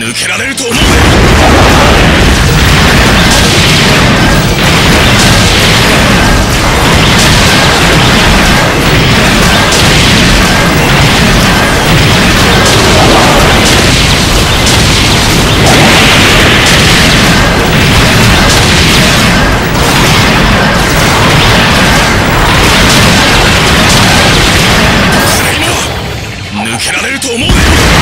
抜けられると思う受けられると思う。ね